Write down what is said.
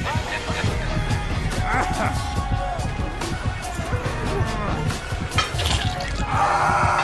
Ah!